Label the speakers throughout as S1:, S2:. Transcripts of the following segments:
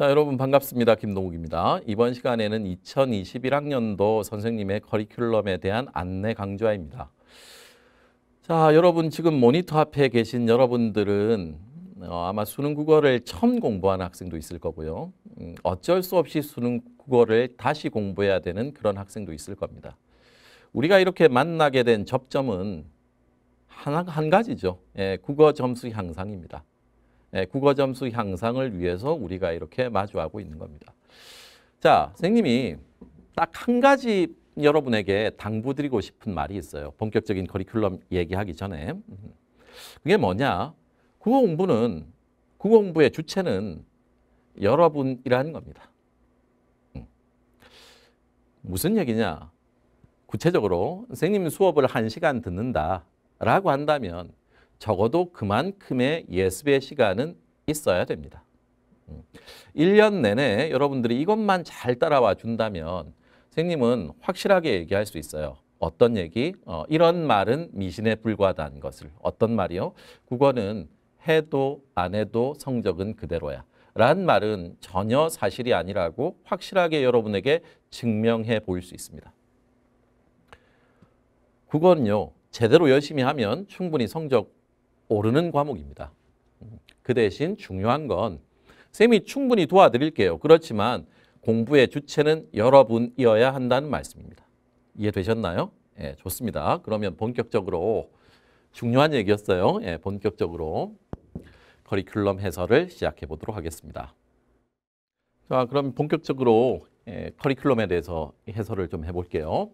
S1: 자, 여러분 반갑습니다. 김동욱입니다. 이번 시간에는 2021학년도 선생님의 커리큘럼에 대한 안내 강좌입니다. 자, 여러분 지금 모니터 앞에 계신 여러분들은 어, 아마 수능 국어를 처음 공부하는 학생도 있을 거고요. 음, 어쩔 수 없이 수능 국어를 다시 공부해야 되는 그런 학생도 있을 겁니다. 우리가 이렇게 만나게 된 접점은 한, 한 가지죠. 예, 국어 점수 향상입니다. 예, 국어 점수 향상을 위해서 우리가 이렇게 마주하고 있는 겁니다. 자, 선생님이 딱 한 가지 여러분에게 당부드리고 싶은 말이 있어요. 본격적인 커리큘럼 얘기하기 전에. 그게 뭐냐? 국어 공부는, 국어 공부의 주체는 여러분이라는 겁니다. 무슨 얘기냐? 구체적으로 선생님 수업을 한 시간 듣는다라고 한다면 적어도 그만큼의 예습의 시간은 있어야 됩니다. 1년 내내 여러분들이 이것만 잘 따라와 준다면 선생님은 확실하게 얘기할 수 있어요. 어떤 얘기? 어, 이런 말은 미신에 불과하다는 것을. 어떤 말이요? 국어는 해도 안 해도 성적은 그대로야. 라는 말은 전혀 사실이 아니라고 확실하게 여러분에게 증명해 보일 수 있습니다. 국어는요, 제대로 열심히 하면 충분히 성적 오르는 과목입니다. 그 대신 중요한 건 쌤이 충분히 도와드릴게요. 그렇지만 공부의 주체는 여러분이어야 한다는 말씀입니다. 이해되셨나요? 예, 좋습니다. 그러면 본격적으로 중요한 얘기였어요. 예, 본격적으로 커리큘럼 해설을 시작해 보도록 하겠습니다. 자, 그럼 본격적으로 예, 커리큘럼에 대해서 해설을 좀 해볼게요.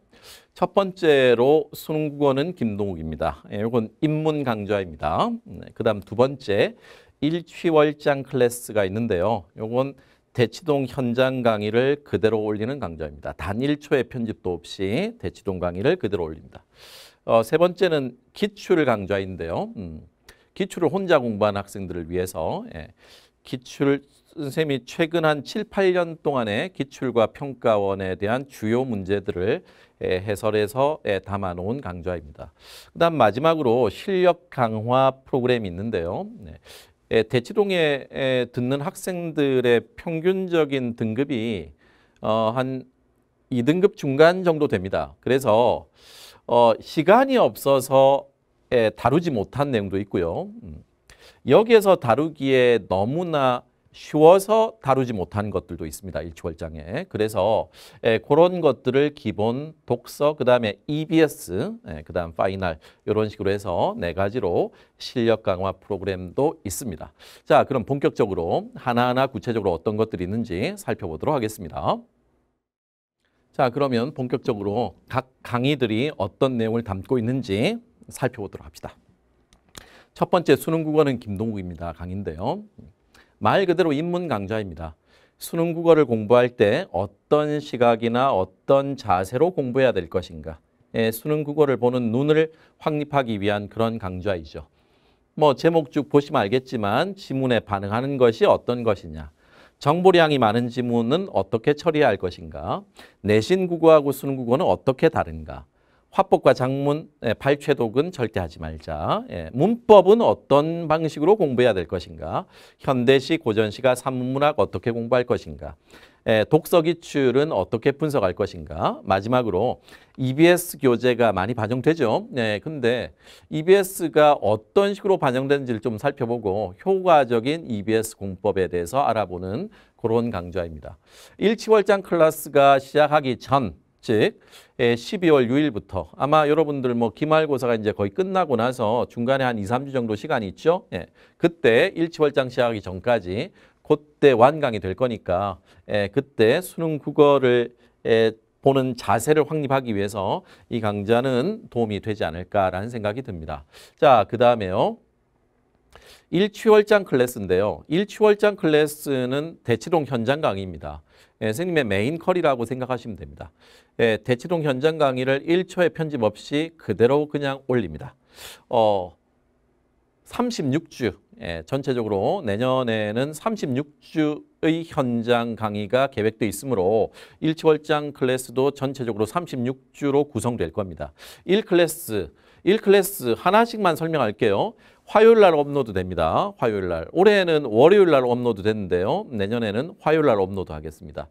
S1: 첫 번째로 수능 국어는 김동욱입니다. 이건 예, 인문 강좌입니다. 네, 그 다음 두 번째 일취월장 클래스가 있는데요. 이건 대치동 현장 강의를 그대로 올리는 강좌입니다. 단 1초의 편집도 없이 대치동 강의를 그대로 올립니다. 어, 세 번째는 기출 강좌인데요. 음, 기출을 혼자 공부한 학생들을 위해서 예, 기출 선생님이 최근 한 7, 8년 동안의 기출과 평가원에 대한 주요 문제들을 해설해서 담아놓은 강좌입니다. 그 다음 마지막으로 실력 강화 프로그램이 있는데요. 네. 대치동에 듣는 학생들의 평균적인 등급이 어, 한 2등급 중간 정도 됩니다. 그래서 어, 시간이 없어서 다루지 못한 내용도 있고요. 음. 여기에서 다루기에 너무나 쉬워서 다루지 못한 것들도 있습니다. 일치월장에. 그래서 에, 그런 것들을 기본 독서, 그 다음에 EBS, 에, 그 다음 파이널 이런 식으로 해서 네 가지로 실력 강화 프로그램도 있습니다. 자, 그럼 본격적으로 하나하나 구체적으로 어떤 것들이 있는지 살펴보도록 하겠습니다. 자, 그러면 본격적으로 각 강의들이 어떤 내용을 담고 있는지 살펴보도록 합시다. 첫 번째 수능 국어는 김동욱입니다. 강인데요. 말 그대로 인문 강좌입니다. 수능 국어를 공부할 때 어떤 시각이나 어떤 자세로 공부해야 될 것인가. 예, 수능 국어를 보는 눈을 확립하기 위한 그런 강좌이죠. 뭐 제목 쭉 보시면 알겠지만 지문에 반응하는 것이 어떤 것이냐. 정보량이 많은 지문은 어떻게 처리해야 할 것인가. 내신 국어하고 수능 국어는 어떻게 다른가. 화법과 작문, 예, 발췌독은 절대 하지 말자. 예, 문법은 어떤 방식으로 공부해야 될 것인가? 현대시, 고전시가 산문문학 어떻게 공부할 것인가? 예, 독서 기출은 어떻게 분석할 것인가? 마지막으로 EBS 교재가 많이 반영되죠. 네, 근데 EBS가 어떤 식으로 반영되는지를 좀 살펴보고 효과적인 EBS 공법에 대해서 알아보는 그런 강좌입니다. 일치월장 클래스가 시작하기 전 즉 12월 6일부터 아마 여러분들 뭐 기말고사가 이제 거의 끝나고 나서 중간에 한 2, 3주 정도 시간이 있죠. 예. 그때 일취월장 시작하기 전까지 그때 완강이 될 거니까 예, 그때 수능 국어를 예, 보는 자세를 확립하기 위해서 이 강좌는 도움이 되지 않을까라는 생각이 듭니다. 자, 그 다음에요. 일취월장 클래스인데요. 일취월장 클래스는 대치동 현장 강의입니다. 예, 선생님의 메인 컬이라고 생각하시면 됩니다. 예, 대치동 현장 강의를 1초의 편집 없이 그대로 그냥 올립니다. 어, 36주, 예, 전체적으로 내년에는 36주의 현장 강의가 계획되어 있으므로 일취월장 클래스도 전체적으로 36주로 구성될 겁니다. 1클래스, 1클래스 하나씩만 설명할게요. 화요일 날 업로드 됩니다. 화요일 날. 올해는 월요일 날 업로드 됐는데요. 내년에는 화요일 날 업로드 하겠습니다.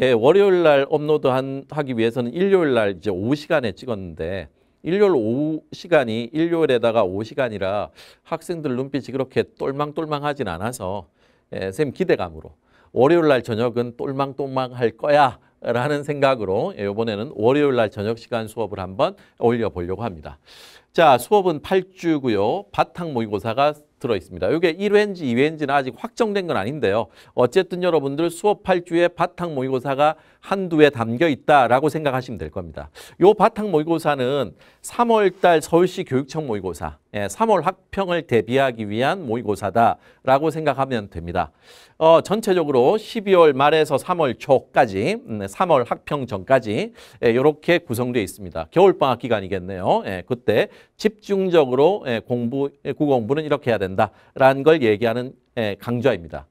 S1: 예, 월요일 날 업로드 한, 하기 위해서는 일요일 날 이제 오후 시간에 찍었는데 일요일 오후 시간이 일요일에다가 오후 시간이라 학생들 눈빛이 그렇게 똘망똘망하진 않아서 예, 선생님 기대감으로 월요일 날 저녁은 똘망똘망할 거야 라는 생각으로 예, 이번에는 월요일 날 저녁 시간 수업을 한번 올려보려고 합니다. 자, 수업은 8주고요. 바탕 모의고사가 들어 있습니다. 이게 1회인지 2회인지는 아직 확정된 건 아닌데요. 어쨌든 여러분들 수업 8주에 바탕 모의고사가 한두 회 담겨 있다라고 생각하시면 될 겁니다. 요 바탕 모의고사는 3월 달 서울시 교육청 모의고사, 예, 3월 학평을 대비하기 위한 모의고사다라고 생각하면 됩니다. 어, 전체적으로 12월 말에서 3월 초까지, 음, 3월 학평 전까지 예, 이렇게 구성되어 있습니다. 겨울방학 기간이겠네요. 예, 그때 집중적으로 예, 공부, 예, 국어 공부는 이렇게 해야 된다라는 걸 얘기하는 예, 강좌입니다.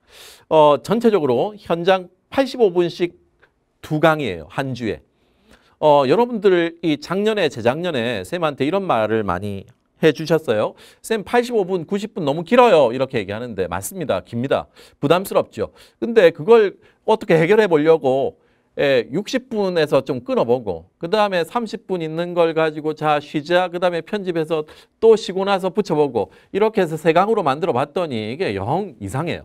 S1: 어, 전체적으로 현장 85분씩 두 강이에요. 한 주에. 어, 여러분들 이 작년에 재작년에 쌤한테 이런 말을 많이 해 주셨어요. 쌤 85분, 90분 너무 길어요. 이렇게 얘기하는데 맞습니다. 깁니다. 부담스럽죠. 근데 그걸 어떻게 해결해 보려고 예, 60분에서 좀 끊어보고 그 다음에 30분 있는 걸 가지고 자 쉬자 그 다음에 편집해서 또 쉬고 나서 붙여보고 이렇게 해서 세 강으로 만들어 봤더니 이게 영 이상해요.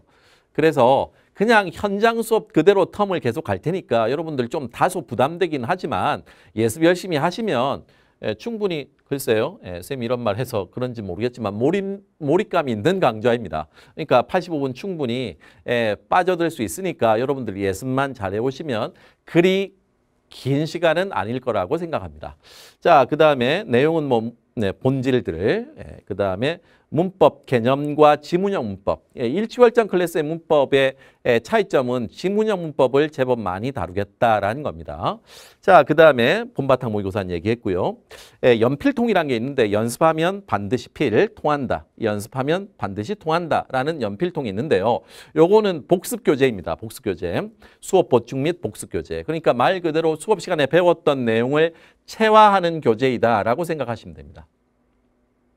S1: 그래서 그냥 현장 수업 그대로 텀을 계속 갈 테니까 여러분들 좀 다소 부담되긴 하지만 예습 열심히 하시면 예, 충분히 글쎄요, 예, 쌤 이런 말 해서 그런지 모르겠지만 몰입, 몰입감이 있는 강좌입니다. 그러니까 85분 충분히 예, 빠져들 수 있으니까 여러분들 예습만 잘 해오시면 그리 긴 시간은 아닐 거라고 생각합니다. 자, 그 다음에 내용은 뭐 네, 본질들, 예, 그 다음에 문법 개념과 지문형 문법. 예, 일치월장 클래스의 문법의 예, 차이점은 지문형 문법을 제법 많이 다루겠다라는 겁니다. 자, 그 다음에 본바탕 모의고사 얘기했고요. 예, 연필통이라는 게 있는데 연습하면 반드시 필, 통한다. 연습하면 반드시 통한다라는 연필통이 있는데요. 요거는 복습 교재입니다. 복습 교재. 수업 보충 및 복습 교재. 그러니까 말 그대로 수업 시간에 배웠던 내용을 체화하는 교재이다라고 생각하시면 됩니다.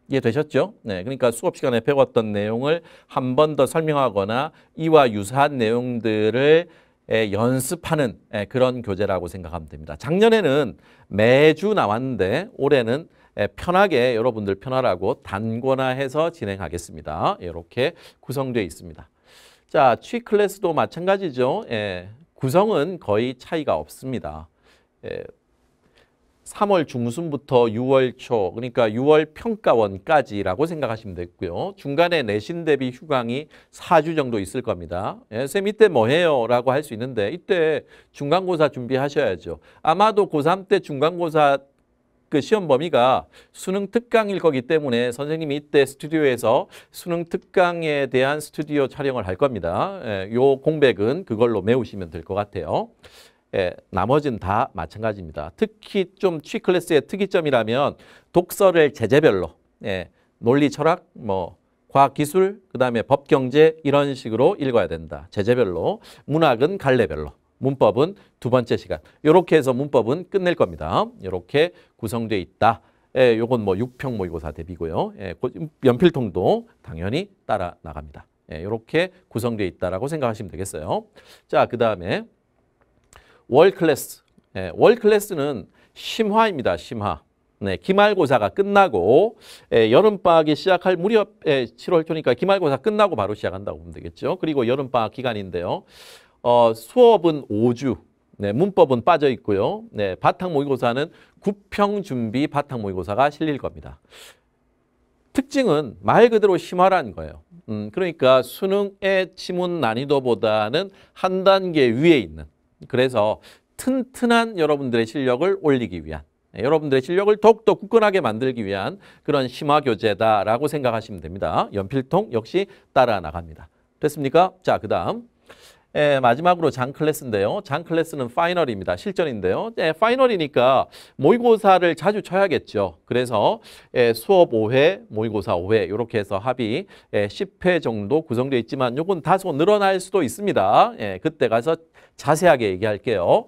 S1: 이해되셨죠? 네, 그러니까 수업 시간에 배웠던 내용을 한 번 더 설명하거나 이와 유사한 내용들을 에, 연습하는 에, 그런 교재라고 생각하면 됩니다. 작년에는 매주 나왔는데 올해는 에, 편하게 여러분들 편하라고 단권화해서 진행하겠습니다. 이렇게 구성되어 있습니다. 자, 취 클래스도 마찬가지죠. 예, 구성은 거의 차이가 없습니다. 예, 3월 중순부터 6월 초, 그러니까 6월 평가원까지라고 생각하시면 되고요. 중간에 내신 대비 휴강이 4주 정도 있을 겁니다. 예, 쌤 이때 뭐 해요? 라고 할 수 있는데 이때 중간고사 준비하셔야죠. 아마도 고3 때 중간고사 그 시험 범위가 수능 특강일 거기 때문에 선생님이 이때 스튜디오에서 수능 특강에 대한 스튜디오 촬영을 할 겁니다. 예, 요 공백은 그걸로 메우시면 될 것 같아요. 예, 나머지는 다 마찬가지입니다. 특히 좀 취 클래스의 특이점이라면 독서를 제재별로 예, 논리, 철학, 뭐 과학, 기술, 그다음에 법, 경제 이런 식으로 읽어야 된다. 제재별로 문학은 갈래별로 문법은 두 번째 시간. 이렇게 해서 문법은 끝낼 겁니다. 이렇게 구성되어 있다. 예, 요건 뭐 6평 모의고사 대비고요. 예, 연필통도 당연히 따라 나갑니다. 예, 이렇게 구성되어 있다라고 생각하시면 되겠어요. 자, 그 다음에 월 클래스. 예, 월 클래스는 심화입니다. 심화. 네, 기말고사가 끝나고 예, 여름방학이 시작할 무렵에 7월 초니까 기말고사 끝나고 바로 시작한다고 보면 되겠죠. 그리고 여름방학 기간인데요. 어, 수업은 5주, 네, 문법은 빠져 있고요. 네, 바탕 모의고사는 구평 준비 바탕 모의고사가 실릴 겁니다. 특징은 말 그대로 심화라는 거예요. 음, 그러니까 수능의 지문 난이도보다는 한 단계 위에 있는 그래서 튼튼한 여러분들의 실력을 올리기 위한 네, 여러분들의 실력을 더욱더 굳건하게 만들기 위한 그런 심화 교재다라고 생각하시면 됩니다. 연필통 역시 따라 나갑니다. 됐습니까? 자, 그 다음 예, 마지막으로 장 클래스인데요. 장 클래스는 파이널입니다. 실전인데요. 예, 파이널이니까 모의고사를 자주 쳐야겠죠. 그래서 예, 수업 5회, 모의고사 5회 이렇게 해서 합이 예, 10회 정도 구성되어 있지만 요건 다소 늘어날 수도 있습니다. 예, 그때 가서 자세하게 얘기할게요.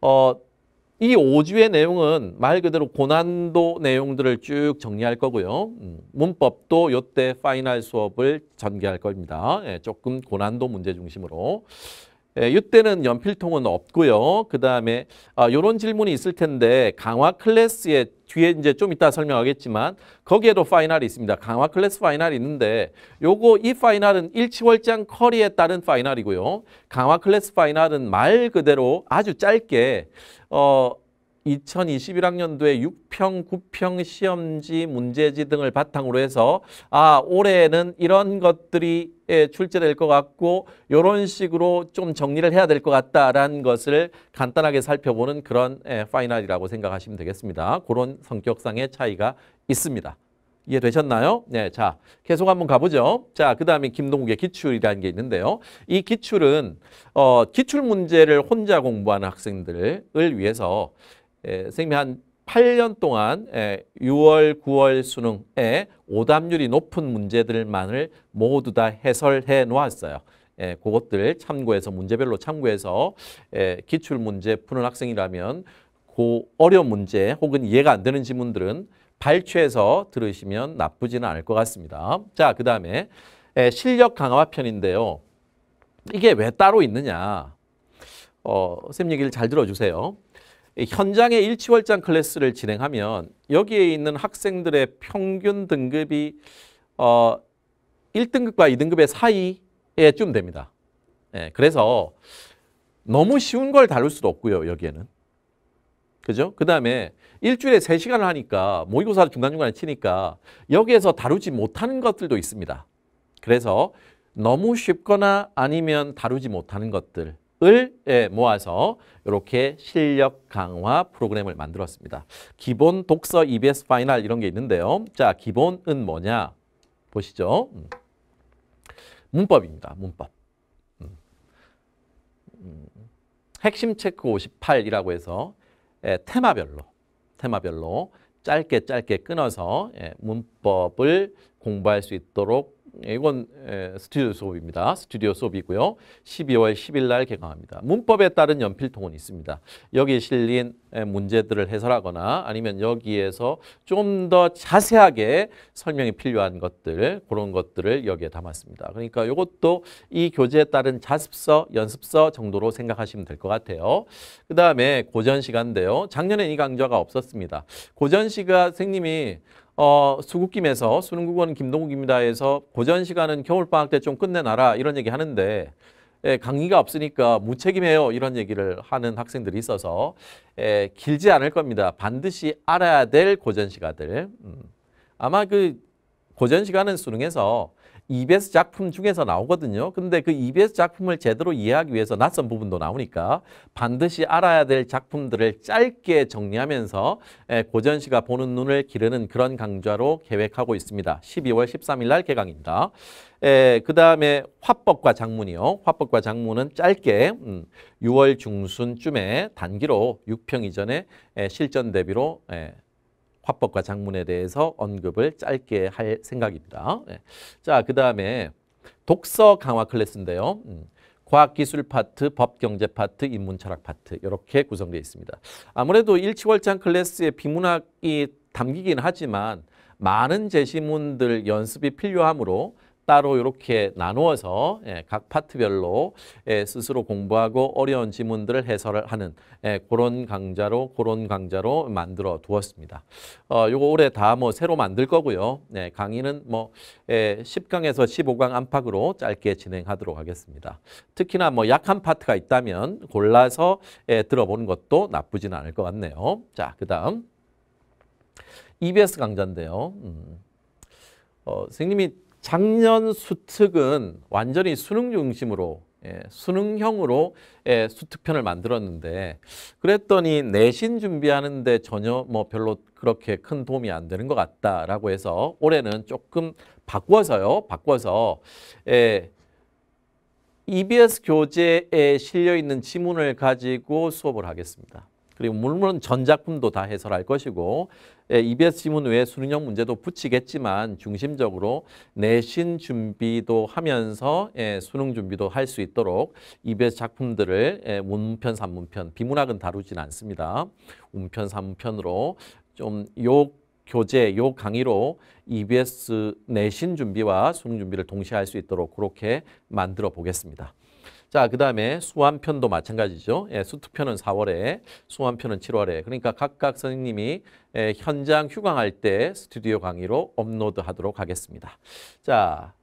S1: 어, 이 5주의 내용은 말 그대로 고난도 내용들을 쭉 정리할 거고요. 음, 문법도 요때 파이널 수업을 전개할 겁니다. 예, 조금 고난도 문제 중심으로. 예, 이때는 연필통은 없고요. 그 다음에 아, 이런 질문이 있을 텐데 강화 클래스에 뒤에 이제 좀 이따 설명하겠지만 거기에도 파이널이 있습니다. 강화 클래스 파이널이 있는데 요거 이 파이널은 일치월장 커리에 따른 파이널이고요. 강화 클래스 파이널은 말 그대로 아주 짧게 어 2021학년도에 6평, 9평 시험지, 문제지 등을 바탕으로 해서 아 올해는 이런 것들이 예, 출제될 것 같고 이런 식으로 좀 정리를 해야 될 것 같다라는 것을 간단하게 살펴보는 그런 예, 파이널이라고 생각하시면 되겠습니다. 그런 성격상의 차이가 있습니다. 이해되셨나요? 네, 자 계속 한번 가보죠. 자, 그 다음에 김동국의 기출이라는 게 있는데요. 이 기출은 어, 기출 문제를 혼자 공부하는 학생들을 위해서 에, 선생님이 한 8년 동안 에, 6월, 9월 수능에 오답률이 높은 문제들만을 모두 다 해설해 놓았어요. 예, 그것들 참고해서 문제별로 참고해서 예, 기출 문제 푸는 학생이라면 그 어려운 문제 혹은 이해가 안 되는 지문들은 발췌해서 들으시면 나쁘지는 않을 것 같습니다. 자, 그 다음에 실력 강화 편인데요. 이게 왜 따로 있느냐. 어, 선생님 얘기를 잘 들어주세요. 현장에 일치월장 클래스를 진행하면 여기에 있는 학생들의 평균 등급이 어, 1등급과 2등급의 사이에 좀 됩니다. 예, 그래서 너무 쉬운 걸 다룰 수도 없고요, 여기에는. 그죠? 그 다음에 일주일에 세시간을 하니까 모의고사를 중간중간에 치니까 여기에서 다루지 못하는 것들도 있습니다. 그래서 너무 쉽거나 아니면 다루지 못하는 것들 을 예, 모아서 이렇게 실력 강화 프로그램을 만들었습니다. 기본 독서 EBS 파이널 이런 게 있는데요. 자, 기본은 뭐냐? 보시죠. 음. 문법입니다. 문법. 음. 음. 핵심 체크 58이라고 해서 예, 테마별로 테마별로 짧게 짧게 끊어서 예, 문법을 공부할 수 있도록 이건 스튜디오 수업입니다. 스튜디오 수업이고요. 12월 10일 날 개강합니다. 문법에 따른 연필통은 있습니다. 여기 실린 문제들을 해설하거나 아니면 여기에서 좀 더 자세하게 설명이 필요한 것들 그런 것들을 여기에 담았습니다. 그러니까 이것도 이 교재에 따른 자습서, 연습서 정도로 생각하시면 될 것 같아요. 그 다음에 고전 시간인데요. 작년에 이 강좌가 없었습니다. 고전 시가 선생님이 어, 수국김에서 수능국어는 김동욱입니다 해서 고전 시간은 겨울방학 때 좀 끝내놔라 이런 얘기 하는데 예, 강의가 없으니까 무책임해요 이런 얘기를 하는 학생들이 있어서 예, 길지 않을 겁니다. 반드시 알아야 될 고전 시간들. 음. 아마 그 고전 시간은 수능에서 EBS 작품 중에서 나오거든요. 근데 그 EBS 작품을 제대로 이해하기 위해서 낯선 부분도 나오니까 반드시 알아야 될 작품들을 짧게 정리하면서 고전시가 보는 눈을 기르는 그런 강좌로 계획하고 있습니다. 12월 13일 날 개강입니다. 그 다음에 화법과 장문이요. 화법과 장문은 짧게 음, 6월 중순쯤에 단기로 6평 이전에 실전 대비로 화법과 작문에 대해서 언급을 짧게 할 생각입니다. 네. 자, 그 다음에 독서 강화 클래스인데요. 음. 과학기술 파트, 법경제 파트, 인문철학 파트 이렇게 구성되어 있습니다. 아무래도 일치월장 클래스의 비문학이 담기긴 하지만 많은 제시문들 연습이 필요하므로 따로 이렇게 나누어서 예, 각 파트별로 예, 스스로 공부하고 어려운 지문들을 해설을 하는 예, 그런 강좌로 그런 강좌로 만들어 두었습니다. 어, 요거 올해 다 뭐 새로 만들 거고요. 네, 강의는 뭐 예, 10강에서 15강 안팎으로 짧게 진행하도록 하겠습니다. 특히나 뭐 약한 파트가 있다면 골라서 예, 들어보는 것도 나쁘지는 않을 것 같네요. 자, 그다음 EBS 강좌인데요. 음. 어, 선생님이 작년 수특은 완전히 수능 중심으로 예, 수능형으로 예, 수특편을 만들었는데 그랬더니 내신 준비하는데 전혀 뭐 별로 그렇게 큰 도움이 안 되는 것 같다라고 해서 올해는 조금 바꿔서요. 바꿔서 예, EBS 교재에 실려 있는 지문을 가지고 수업을 하겠습니다. 그리고 물론 전작품도 다 해설할 것이고 예, EBS 지문 외에 수능형 문제도 붙이겠지만 중심적으로 내신 준비도 하면서 예, 수능 준비도 할 수 있도록 EBS 작품들을 예, 문편, 산문편, 비문학은 다루진 않습니다. 문편, 산문편으로 좀요 교재, 요 강의로 EBS 내신 준비와 수능 준비를 동시에 할 수 있도록 그렇게 만들어 보겠습니다. 자, 그 다음에 수완편도 마찬가지죠. 예, 수특편은 4월에, 수완편은 7월에. 그러니까 각각 선생님이 예, 현장 휴강할 때 스튜디오 강의로 업로드 하도록 하겠습니다. 자,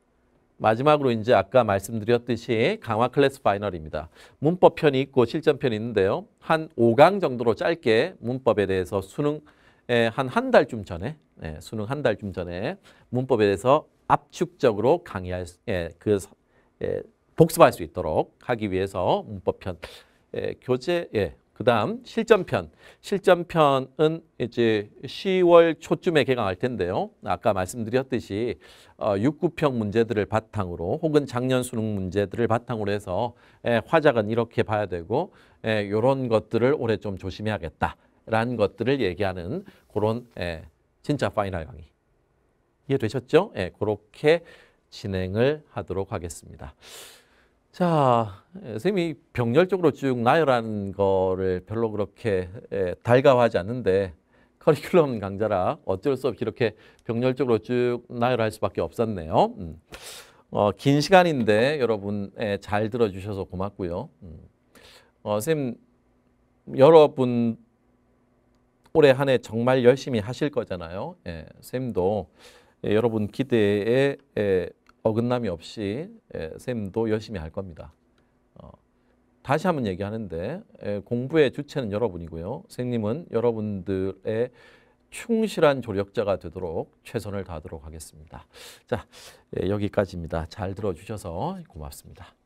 S1: 마지막으로 이제 아까 말씀드렸듯이 강화 클래스 파이널입니다. 문법편이 있고 실전편이 있는데요. 한 5강 정도로 짧게 문법에 대해서 수능 한 한 달쯤 전에 예, 수능 한 달쯤 전에 문법에 대해서 압축적으로 강의할 수- 예, 그 서- 예, 복습할 수 있도록 하기 위해서 문법편 예, 교재 예, 그다음 실전편 실전편은 이제 10월 초쯤에 개강할 텐데요. 아까 말씀드렸듯이 어, 6, 9평 문제들을 바탕으로 혹은 작년 수능 문제들을 바탕으로 해서 예, 화작은 이렇게 봐야 되고 예, 이런 것들을 올해 좀 조심해야겠다라는 것들을 얘기하는 그런 예, 진짜 파이널 강의 이해되셨죠? 예, 그렇게 진행을 하도록 하겠습니다. 자, 예, 선생님이 병렬적으로 쭉 나열하는 거를 별로 그렇게 예, 달가워하지 않는데 커리큘럼 강좌라 어쩔 수 없이 이렇게 병렬적으로 쭉 나열할 수밖에 없었네요. 음. 어, 긴 시간인데 여러분 예, 잘 들어주셔서 고맙고요. 음. 어, 선생님 여러분 올해 한 해 정말 열심히 하실 거잖아요. 예, 쌤도 예, 여러분 기대에 예, 어긋남이 없이 예, 쌤도 열심히 할 겁니다. 어, 다시 한번 얘기하는데 예, 공부의 주체는 여러분이고요. 선생님은 여러분들의 충실한 조력자가 되도록 최선을 다하도록 하겠습니다. 자, 예, 여기까지입니다. 잘 들어주셔서 고맙습니다.